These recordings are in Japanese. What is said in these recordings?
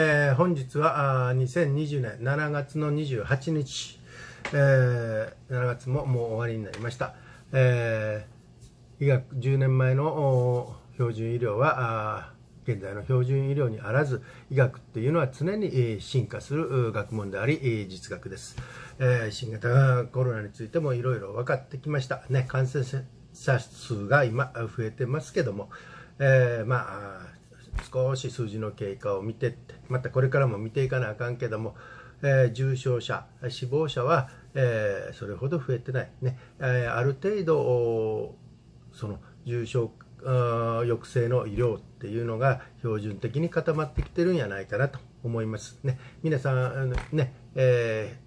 えー、本日はあ2020年7月の28日、えー、7月ももう終わりになりました、えー、医学10年前の標準医療は現在の標準医療にあらず医学っていうのは常に進化する学問であり実学です、えー、新型コロナについてもいろいろ分かってきました。ね感染者数が今増えてますけども、えー、まあ少し数字の経過を見てってまたこれからも見ていかなあかんけども、えー、重症者死亡者は、えー、それほど増えてないね、えー、ある程度その重症抑制の医療っていうのが標準的に固まってきてるんやないかなと思いますね。皆さんね、え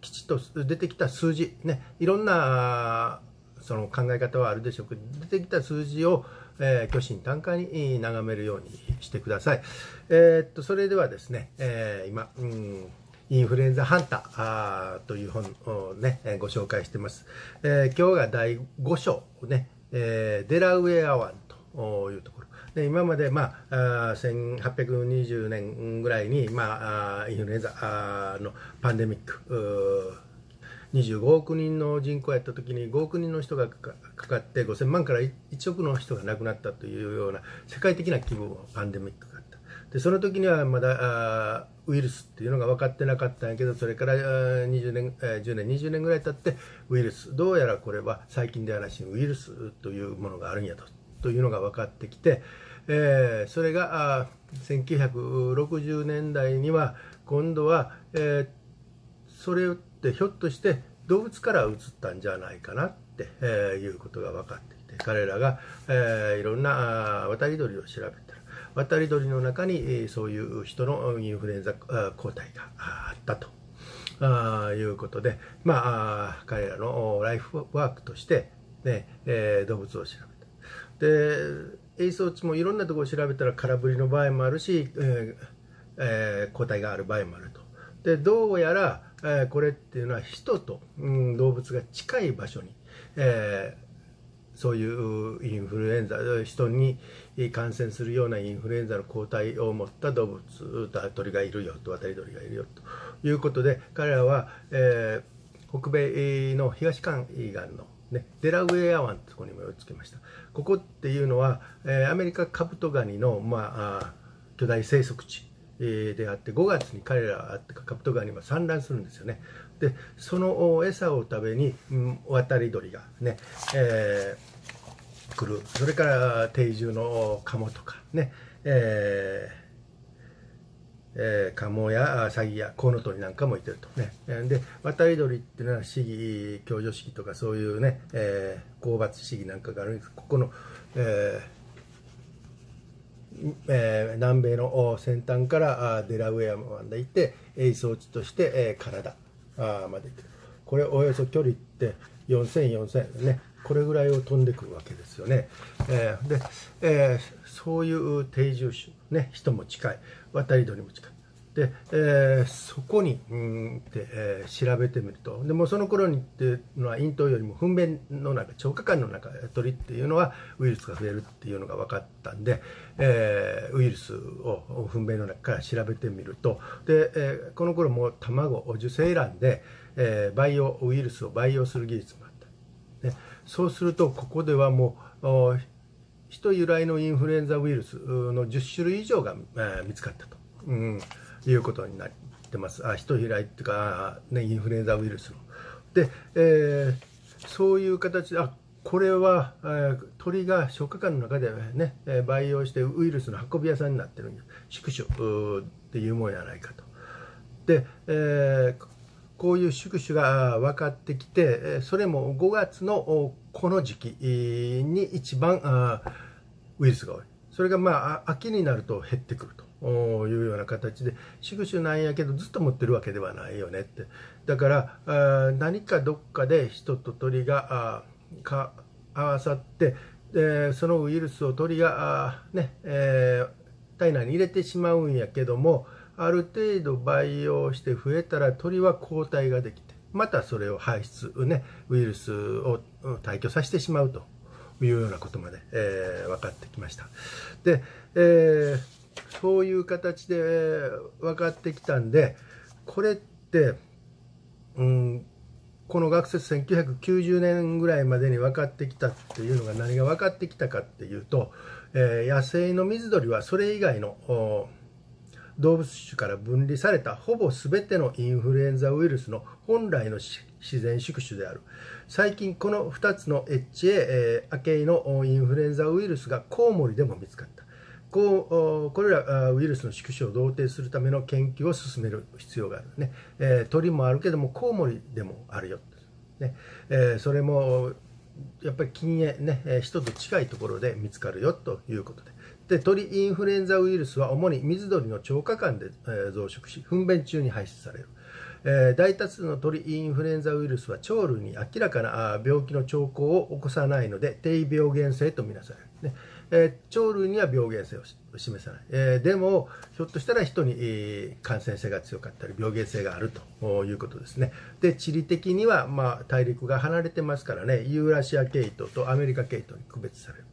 きちっと出てきた数字ねいろんなその考え方はあるでしょうけど出てきた数字をえー、虚心坦懐に眺めるようにしてください。えー、っとそれではですね、えー、今、うん、インフルエンザハンターという本をね、ご紹介してます。えー、今日が第5章ね、えー、デラウェア湾というところ。で今まで、まあ、あ1820年ぐらいに、まあ、インフルエンザのパンデミック25億人の人口やった時に5億人の人がかかって5000万から1億の人が亡くなったというような世界的な規模のパンデミックがあった。でその時にはまだウイルスっていうのが分かってなかったんやけどそれから20年10年20年ぐらい経ってウイルス。どうやらこれは細菌ではなしにウイルスというものがあるんやと。というのが分かってきて、えー、それが1960年代には今度は、えー、それってひょっとして動物から移ったんじゃないかなって、えー、いうことが分かってきて彼らが、えー、いろんな渡り鳥を調べたら渡り鳥の中に、えー、そういう人のインフルエンザ抗体があったと。あいうことで、まあ、彼らのライフワークとして、ねえー、動物を調べた。で、エイソーチもいろんなところを調べたら空振りの場合もあるし、えーえー、抗体がある場合もあると。でどうやら、えー、これっていうのは人と、うん、動物が近い場所に、えー、そういうインフルエンザ人に感染するようなインフルエンザの抗体を持った動物鳥がいるよと渡り鳥がいるよということで彼らは、えー、北米の東海岸のね、デラウェア湾とこにも追いつけました。ここっていうのは、えー、アメリカカブトガニの、まあ、巨大生息地であって5月に彼らカブトガニは産卵するんですよね。でその餌を食べに、渡り鳥がね、えー、来る。それから定住のカモとかね、えーえー、カモやサギやコウノトリなんかもいてるとね。で渡り鳥っていうのは市議共助式とかそういうね、えー、公罰市議なんかがあるんです。ここの、えーえー、南米の先端からデラウェアまで行ってエイ装置として、えー、カナダまで行くこれおよそ距離って4000、4000ねこれぐらいを飛んでくるわけですよね。えー、で、えー、そういう定住種、ね、人も近い渡り鳥も近い。で、えー、そこにうんって、えー、調べてみると。でもその頃にっていうのは咽頭よりも糞便の中腸管管の中鳥っていうのはウイルスが増えるっていうのが分かったんで、えー、ウイルスを糞便の中から調べてみると。で、えー、この頃も卵受精卵で、えー、培養ウイルスを培養する技術もあった、ね、そうするとここではもう人由来のインフルエンザウイルスの10種類以上が、えー、見つかったと。うんいうことになってます。あ人由来っていうか、ね、インフルエンザウイルスの。で、えー、そういう形で、あこれは、えー、鳥が消化管の中でね、えー、培養してウイルスの運び屋さんになってるんです。宿主っていうものじゃないかと。で、えー、こういう宿主が分かってきて、それも5月のこの時期に一番ウイルスが多い。それがまあ秋になると減ってくると。いうような形で宿主なんやけどずっと持ってるわけではないよねってだから何かどっかで人と鳥がか合わさってでそのウイルスを鳥がね、えー、体内に入れてしまうんやけどもある程度培養して増えたら鳥は抗体ができてまたそれを排出ねウイルスを退去させてしまうというようなことまで、えー、分かってきました。で、えーそういう形で分かってきたんでこれって、うん、この学説1990年ぐらいまでに分かってきたっていうのが何が分かってきたかっていうと、えー、野生の水鳥はそれ以外の動物種から分離されたほぼ全てのインフルエンザウイルスの本来の自然宿主である。最近この2つの HA、えー、アケイのインフルエンザウイルスがコウモリでも見つかった。こうこれらウイルスの宿主を同定するための研究を進める必要があるね、えー、鳥もあるけどもコウモリでもあるよ、ねえー、それもやっぱり禁煙ね人と近いところで見つかるよということで。で鳥インフルエンザウイルスは主に水鳥の腸下管で、え、増殖し糞便中に排出される。え、大多数の鳥インフルエンザウイルスは鳥類に明らかな病気の兆候を起こさないので低病原性とみなされる、ね。えー、鳥類には病原性を示さない、えー、でもひょっとしたら人に、えー、感染性が強かったり病原性があるということですね。で地理的には、まあ、大陸が離れてますからねユーラシア系統とアメリカ系統に区別される。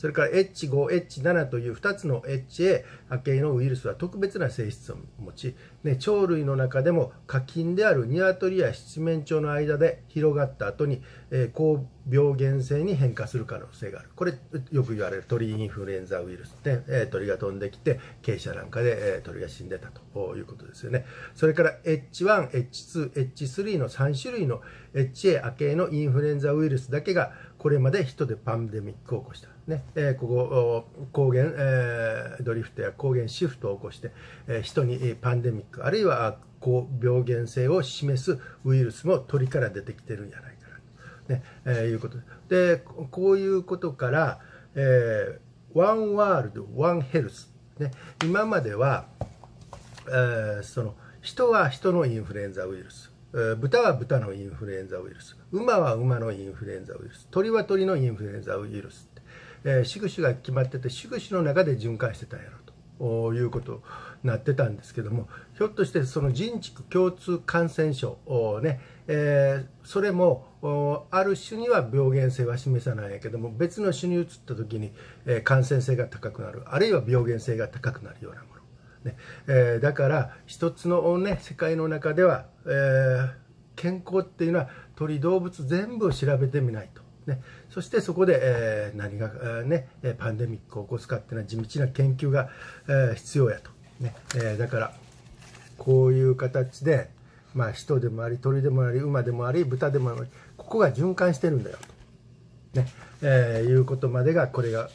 それから H5、H7 という2つの HA 系のウイルスは特別な性質を持ち、ね、鳥類の中でも課金であるニワトリや七面鳥の間で広がった後に、えー、高病原性に変化する可能性がある。これよく言われる鳥インフルエンザウイルスで、えー、鳥が飛んできて傾斜なんかで、えー、鳥が死んでたということですよね。それから H1、H2、H3 の3種類の HA 系のインフルエンザウイルスだけがこれまで人でパンデミックを起こした。ね。えー、ここ抗原、えー、ドリフトや抗原シフトを起こして、えー、人にパンデミックあるいは高病原性を示すウイルスも鳥から出てきてるんじゃないかなと、ね。えー、いうことでこういうことから、えー、ワンワールドワンヘルス、ね、今までは、えー、その人は人のインフルエンザウイルス。豚は豚のインフルエンザウイルス。馬は馬のインフルエンザウイルス。鳥は鳥のインフルエンザウイルスえー、宿主が決まってて宿主の中で循環してたんやろということになってたんですけどもひょっとしてその人畜共通感染症ね、えー、それもある種には病原性は示さないんやけども別の種に移った時に、えー、感染性が高くなる。あるいは病原性が高くなるようなもの、ね。えー、だから一つの、ね、世界の中では、えー、健康っていうのは鳥動物全部調べてみないと。ね、そしてそこで、えー、何が、えー、ね、パンデミックを起こすかっていうのは地道な研究が、えー、必要やと、ね。えー、だからこういう形で、まあ、人でもあり鳥でもあり馬でもあり豚でもありここが循環してるんだよと、ね。えー、いうことまでがこれが、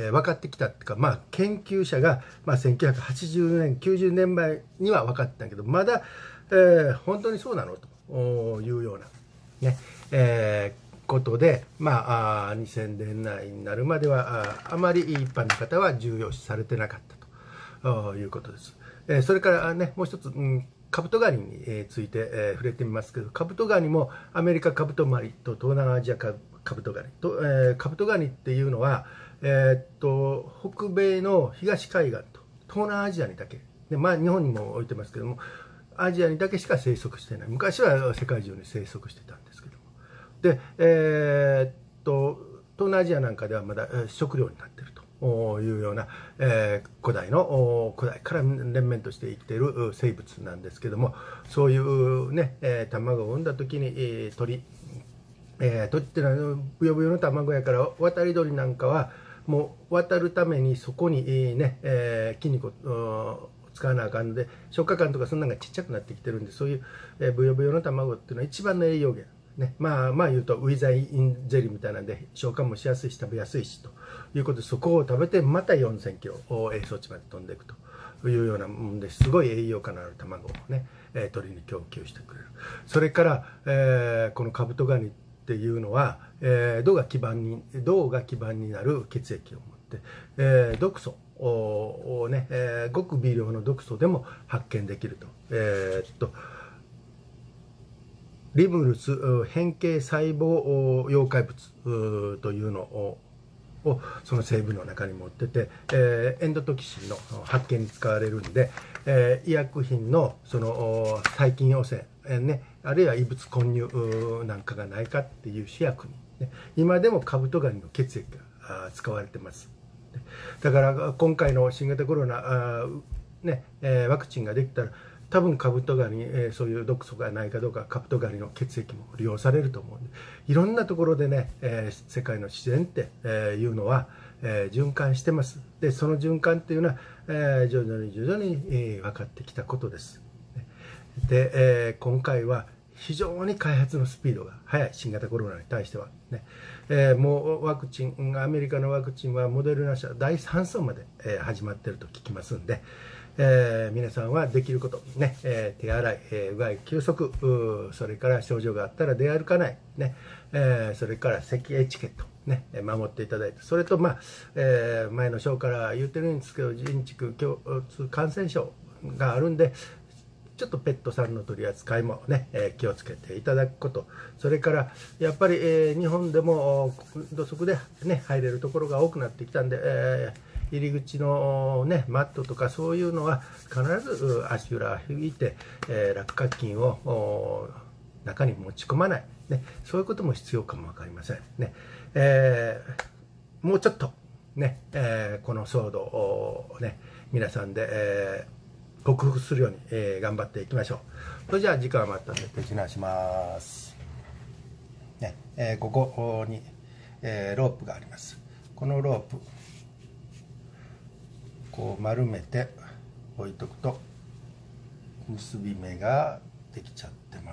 えー、分かってきたっていうか、まあ、研究者が、まあ、1980年90年前には分かったけどまだ、えー、本当にそうなのというようなね、えーことで、まあ、2000年代になるまではああまり一般の方は重要視されてなかったということです。えそれからねもう一つ、うん、カブトガニについて、え触れてみますけどカブトガニもアメリカカブトマリと東南アジアカブカブトガニと、えー、カブトガニっていうのは、えー、っと北米の東海岸と東南アジアにだけ。で、まあ、日本にも置いてますけどもアジアにだけしか生息してない。昔は世界中に生息してたんですけども。で、えー、っと東南アジアなんかではまだ食料になってると。いうような、えー、古代の古代から連綿として生きている生物なんですけどもそういうね、えー、卵を産んだ時に、えー、鳥、えー、鳥っていうのはブヨブヨの卵やから渡り鳥なんかはもう渡るためにそこに、ねえー、筋肉を使わなあかんので消化管とかそんなのがちっちゃくなってきてるんでそういう、えー、ブヨブヨの卵っていうのは一番の栄養源ね、まあまあ言うとウィザインゼリーみたいなんで消化もしやすいし食べやすいしということでそこを食べてまた4000キロ栄装地まで飛んでいくと。いうようなもんですごい栄養価のある卵をね、えー、鳥に供給してくれる。それから、えー、このカブトガニていうのは、えー、銅が基盤に銅が基盤になる血液を持って、えー、毒素をね、えー、ごく微量の毒素でも発見できると。えー、っとリムルス変形細胞溶解物というのををその成分の中に持ってて、えー、エンドトキシンの発見に使われるんで、えー、医薬品のその細菌汚染、えーね、あるいは異物混入なんかがないかっていう試薬に、ね、今でもカブトガニの血液が使われてます。だから今回の新型コロナあ、ねえー、ワクチンができたら多分カブトガニ、えー、そういう毒素がないかどうかカブトガニの血液も利用されると思うんで。いろんなところでね、えー、世界の自然って、いうのは、え循環してます。でその循環っていうのは、え徐々に徐々に、え分かってきたことです。で、え今回は非常に開発のスピードが速い新型コロナに対しては。ね、えー、もうワクチンアメリカのワクチンはモデルナ社第3層まで、えー、始まっていると聞きますんで、えー、皆さんはできること、ねえ手洗い、えうがい休息それから症状があったら出歩かない、ねえそれから咳エチケットね、守っていただいて、それと、まあえー、前の章から言ってるんですけど、人畜共通感染症があるんで、ちょっとペットさんの取り扱いもね、えー、気をつけていただくこと、それからやっぱり、えー、日本でも土足で、ね、入れるところが多くなってきたんで、えー、入り口の、ね、マットとかそういうのは必ず足裏を引いて、え落下筋を中に持ち込まない、ね、そういうことも必要かも分かりません。ねえもうちょっとね、えこの騒動をね、皆さんで、えー克服するように、えー、頑張っていきましょう。それじゃあ時間余ったので手品します。ねえー、ここに、えー、ロープがあります。このロープこう丸めて置いとくと結び目ができちゃってま